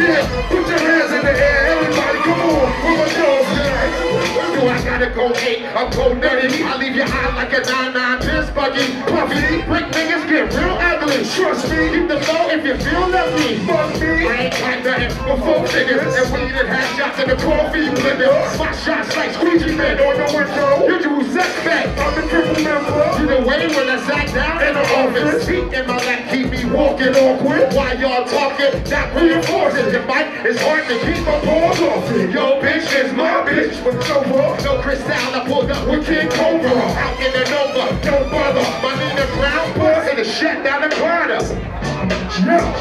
Yeah, put your hands in the air, everybody, come on. Put my tonight. Do I gotta go eight? I'm go nutty. I leave your eye like a 9-9 piss buggy. Puffy, brick niggas get real ugly. Trust me, Keep the low if you feel lucky. fuck me. I ain't got nothing but four niggas and weed and half shots in the coffee blender. My shots like squeegee men on the window. Usual suspect. I'm the triple member. You the way when I sat down in the office. Feet in my lap keep me walking awkward. While y'all talking, that reinforces Mike. It's hard to keep my paws off. Yo, bitch, it's my bitch. But it's over. No crystal, I pulled up with King Cobra. Out in the Nova, don't bother. My Nina Brown puss in the shut down the corner. Yeah.